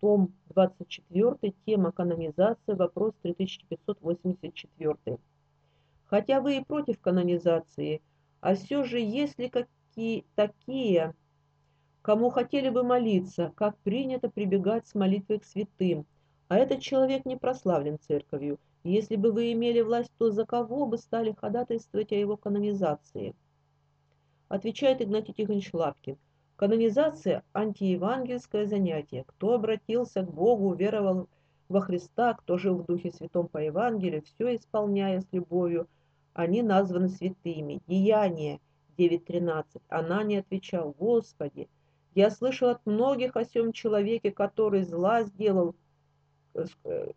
том 24, тема канонизация, вопрос 3584. Хотя вы и против канонизации, а все же есть ли какие такие, кому хотели бы молиться, как принято прибегать с молитвой к святым, а этот человек не прославлен церковью. Если бы вы имели власть, то за кого бы стали ходатайствовать о его канонизации? Отвечает Игнатий Тихонович Лапкин. Канонизация – антиевангельское занятие. Кто обратился к Богу, веровал во Христа, кто жил в Духе Святом по Евангелию, все исполняя с любовью, они названы святыми. Деяние 9.13. Она не отвечал, Господи, я слышал от многих о сем человеке, который зла сделал, э,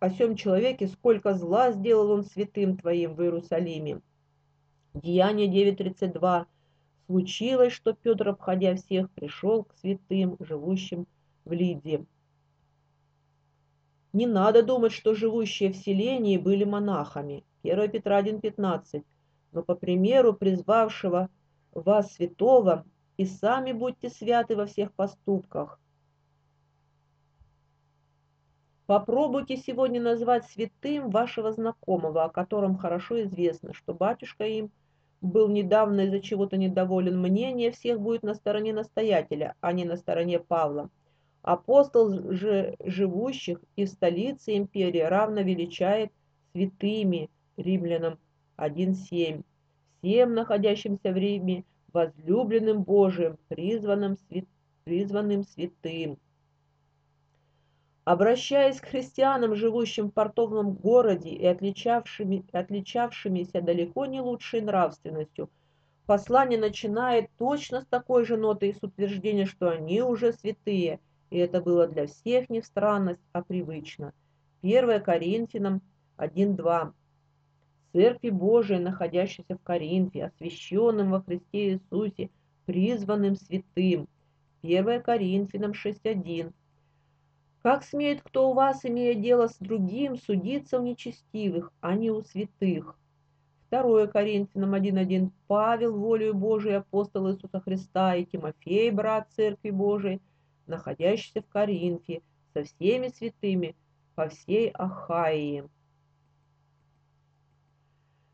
о сем человеке, сколько зла сделал он святым Твоим в Иерусалиме. Деяние 9.32. Случилось, что Петр, обходя всех, пришел к святым, живущим в Лидии. Не надо думать, что живущие в селении были монахами. 1 Петра 1.15. Но по примеру призвавшего вас святого, и сами будьте святы во всех поступках. Попробуйте сегодня назвать святым вашего знакомого, о котором хорошо известно, что батюшка им – был недавно из-за чего-то недоволен, мнение всех будет на стороне настоятеля, а не на стороне Павла. Апостол же живущих и в столице империи равно величает святыми римлянам 1.7. Всем находящимся в Риме, возлюбленным Божиим, призванным, свят... призванным святым. Обращаясь к христианам, живущим в портовом городе и отличавшими, отличавшимися далеко не лучшей нравственностью, послание начинает точно с такой же ноты и с утверждения, что они уже святые, и это было для всех не в странность, а привычно. 1 Коринфянам 1.2 Церкви Божией, находящейся в Коринфе, освященным во Христе Иисусе, призванным святым. 1 Коринфянам 6.1 как смеет кто у вас, имея дело с другим, судиться у нечестивых, а не у святых? 2 Коринфянам 1.1. Павел, волею Божией, апостол Иисуса Христа, и Тимофей, брат Церкви Божией, находящийся в Коринфе, со всеми святыми по всей Ахаии.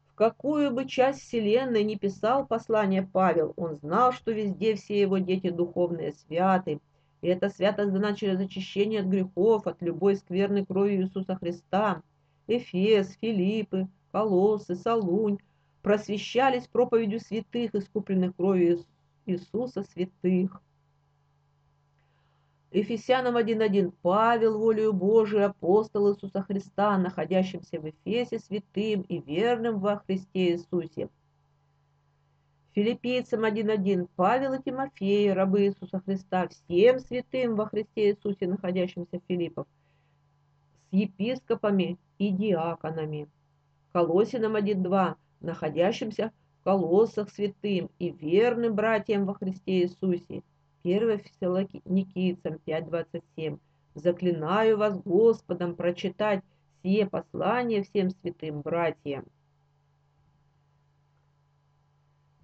В какую бы часть вселенной не писал послание Павел, он знал, что везде все его дети духовные святы – и эта святость дана через очищение от грехов, от любой скверной крови Иисуса Христа. Эфес, Филиппы, Колоссы, Салунь просвещались проповедью святых, искупленных кровью Иисуса святых. Ефесянам 1.1. Павел, волею Божию, апостол Иисуса Христа, находящимся в Эфесе святым и верным во Христе Иисусе, Филиппийцам 1.1. Павел и Тимофей, рабы Иисуса Христа, всем святым во Христе Иисусе, находящимся в Филиппах, с епископами и диаконами. Колосинам 1.2. Находящимся в колоссах святым и верным братьям во Христе Иисусе. 1 Фессалоникийцам 5.27. Заклинаю вас Господом прочитать все послания всем святым братьям.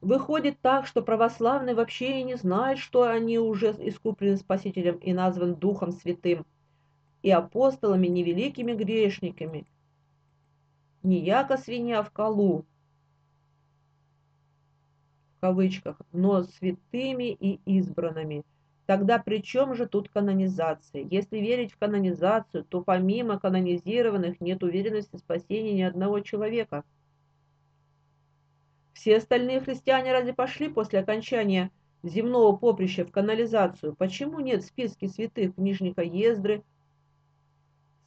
Выходит так, что православные вообще и не знают, что они уже искуплены Спасителем и назван Духом Святым, и апостолами, не великими грешниками, не яко свинья в колу, в кавычках, но святыми и избранными. Тогда при чем же тут канонизация? Если верить в канонизацию, то помимо канонизированных нет уверенности в спасении ни одного человека – все остальные христиане разве пошли после окончания земного поприща в канализацию? Почему нет в списке святых книжника Ездры,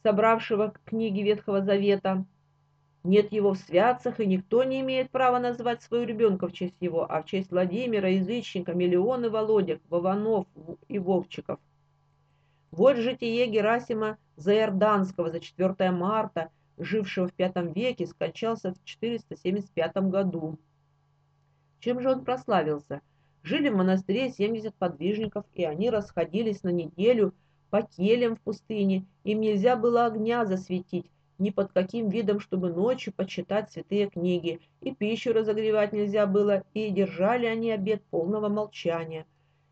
собравшего книги Ветхого Завета? Нет его в святцах, и никто не имеет права назвать своего ребенка в честь его, а в честь Владимира, язычника, миллионы Володек, Вованов и Вовчиков. Вот житие Герасима Заорданского за 4 марта, жившего в V веке, скончался в 475 году. Чем же он прославился? Жили в монастыре 70 подвижников, и они расходились на неделю по келям в пустыне. Им нельзя было огня засветить, ни под каким видом, чтобы ночью почитать святые книги, и пищу разогревать нельзя было, и держали они обед полного молчания.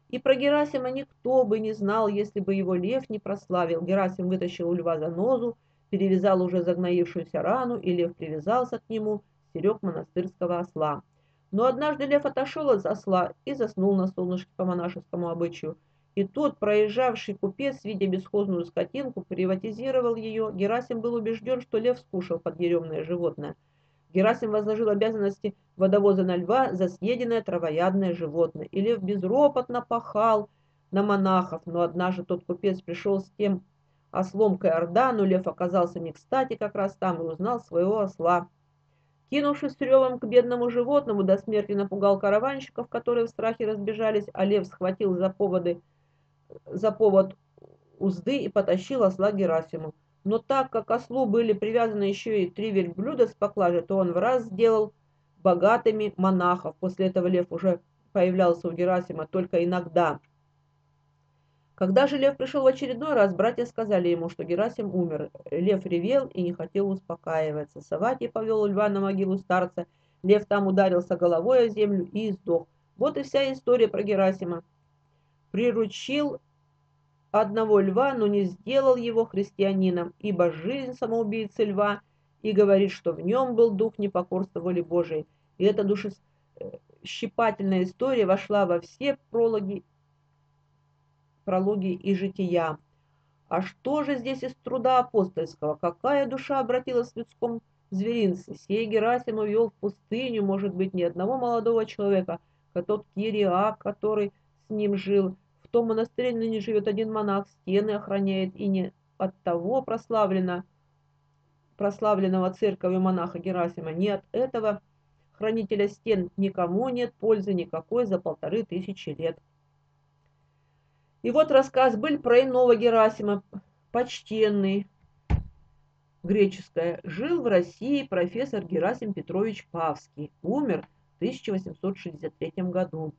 И про Герасима никто бы не знал, если бы его лев не прославил. Герасим вытащил у льва занозу, перевязал уже загноившуюся рану, и лев привязался к нему, стерег монастырского осла. Но однажды лев отошел от осла и заснул на солнышке по монашескому обычаю. И тот, проезжавший купец, видя бесхозную скотинку, приватизировал ее. Герасим был убежден, что лев скушал подъеремное животное. Герасим возложил обязанности водовоза на льва за съеденное травоядное животное. И лев безропотно пахал на монахов, но однажды тот купец пришел с тем ослом к Иордану, лев оказался не кстати как раз там и узнал своего осла. Кинувшись с ревом к бедному животному, до смерти напугал караванщиков, которые в страхе разбежались, а лев схватил за, поводы, за повод узды и потащил осла Герасиму. Но так как ослу были привязаны еще и три верблюда с поклажей, то он в раз сделал богатыми монахов. После этого лев уже появлялся у Герасима только иногда. Когда же Лев пришел в очередной раз, братья сказали ему, что Герасим умер. Лев ревел и не хотел успокаиваться. Саватий повел льва на могилу старца. Лев там ударился головой о землю и сдох. Вот и вся история про Герасима. Приручил одного льва, но не сделал его христианином, ибо жизнь самоубийцы льва и говорит, что в нем был дух непокорства воли Божией. И эта душесщипательная история вошла во все прологи прологи и жития. А что же здесь из труда апостольского? Какая душа обратилась в людском зверинце? Сей Герасим увел в пустыню, может быть, ни одного молодого человека, как тот Кириак, который с ним жил. В том монастыре ныне живет один монах, стены охраняет, и не от того прославлено, прославленного церковью монаха Герасима, ни от этого хранителя стен никому нет пользы никакой за полторы тысячи лет. И вот рассказ был про иного Герасима, почтенный, греческое. Жил в России профессор Герасим Петрович Павский, умер в 1863 году.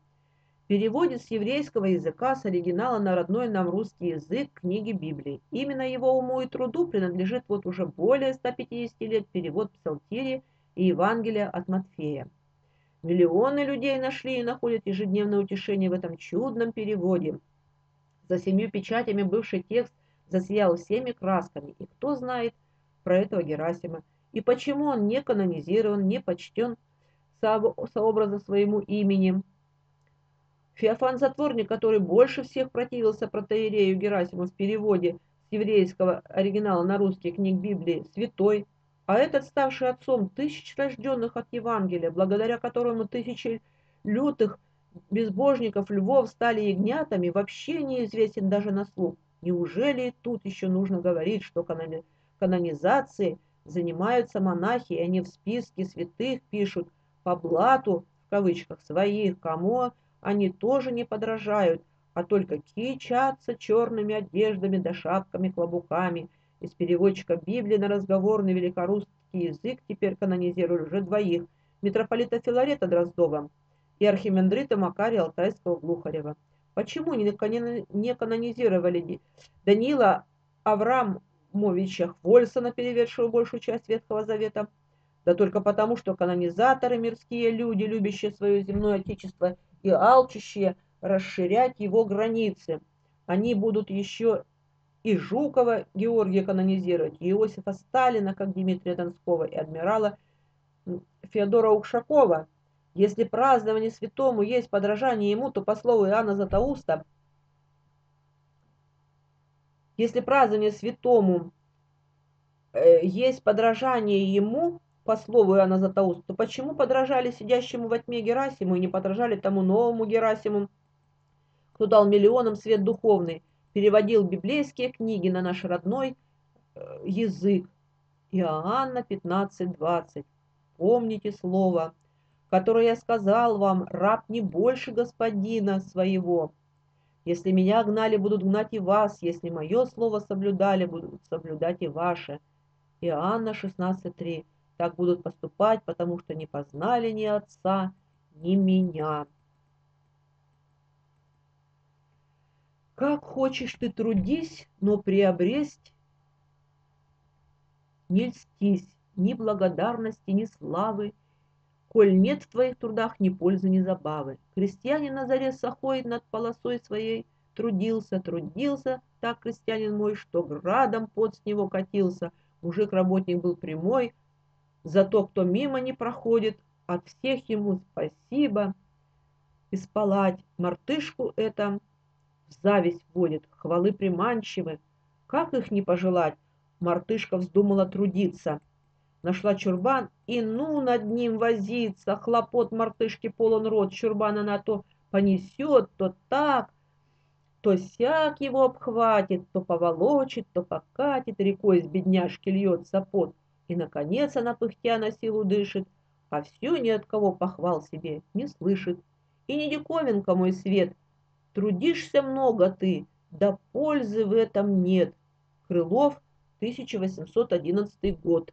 Переводит с еврейского языка с оригинала на родной нам русский язык книги Библии. Именно его уму и труду принадлежит вот уже более 150 лет перевод Псалтири и Евангелия от Матфея. Миллионы людей нашли и находят ежедневное утешение в этом чудном переводе – за семью печатями бывший текст засиял всеми красками, и кто знает про этого Герасима, и почему он не канонизирован, не почтен сообраза своему имени. Феофан Затворник, который больше всех противился протеерею Герасиму в переводе с еврейского оригинала на русский книг Библии, святой, а этот, ставший отцом тысяч рожденных от Евангелия, благодаря которому тысячи лютых безбожников львов стали ягнятами, вообще неизвестен даже на слух. Неужели тут еще нужно говорить, что канони... канонизацией занимаются монахи, и они в списке святых пишут по блату, в кавычках, своих, кому они тоже не подражают, а только кичатся черными одеждами да шапками-клобуками. Из переводчика Библии на разговорный великорусский язык теперь канонизируют уже двоих, митрополита Филарета Дроздова и архимандрита Макария Алтайского-Глухарева. Почему не канонизировали Данила Аврамовича Хвольсона, переведшего большую часть Ветхого Завета? Да только потому, что канонизаторы мирские люди, любящие свое земное отечество и алчущие расширять его границы. Они будут еще и Жукова Георгия канонизировать, и Иосифа Сталина, как Дмитрия Донского, и адмирала Феодора Укшакова – если празднование святому есть подражание ему, то по слову Иоанна Златоуста, если празднование святому э, есть подражание ему, по слову Иоанна Златоуста, то почему подражали сидящему во тьме Герасиму и не подражали тому новому Герасиму, кто дал миллионам свет духовный, переводил библейские книги на наш родной э, язык. Иоанна 15.20. Помните слово которое я сказал вам, раб не больше господина своего. Если меня гнали, будут гнать и вас, если мое слово соблюдали, будут соблюдать и ваше. Иоанна 16.3. Так будут поступать, потому что не познали ни отца, ни меня. Как хочешь ты трудись, но приобресть не льстись, ни благодарности, ни славы, коль нет в твоих трудах ни пользы, ни забавы. Крестьянин на заре сахой над полосой своей трудился, трудился, так крестьянин мой, что градом под с него катился. Мужик-работник был прямой, зато кто мимо не проходит, от всех ему спасибо. Исполать мартышку это в зависть вводит, хвалы приманчивы. Как их не пожелать? Мартышка вздумала трудиться. Нашла чурбан и ну над ним возиться. Хлопот мартышки полон рот, чурбана на то понесет, то так, то сяк его обхватит, то поволочит, то покатит, рекой с бедняжки льется пот. И, наконец, она пыхтя на силу дышит, а все ни от кого похвал себе не слышит. И не диковинка, мой свет, трудишься много ты, да пользы в этом нет. Крылов, 1811 год.